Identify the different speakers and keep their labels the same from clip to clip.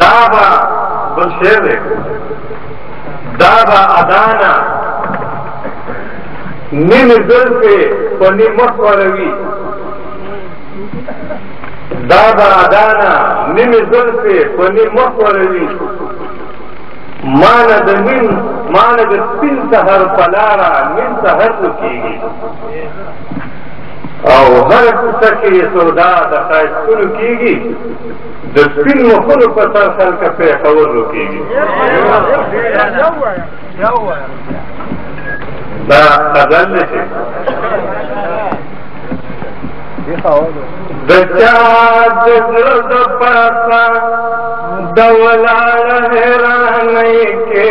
Speaker 1: دا با بل شعر دی دا با ادانا نیم زل پہ پنی مخ واروی دا با ادانا نیم زل پہ پنی مخ واروی مانا د نیم مانا د سپین سهر پلارا نیم سهر لکیږي او هر کوڅه کې یې سودا د ښایستونو کېږي د سپین مخونو په سر خلک پېښور روکېږي دا غزل دی چې د چا د زړه د پاسه د ولاړه حیرانۍ کې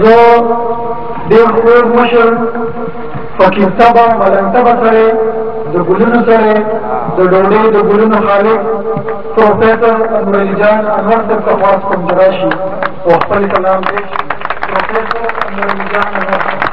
Speaker 2: زه ډېر خوږ مشر فقیر صبا ملنګ صبا سره د ګلونو سره د ډوډۍ د ګلونو خالق پروفیسور انور علي جان انور صاحب ته خواست کوم چې راشي او خپل کلام پیش پروفیسور انور علي جان انور صاحب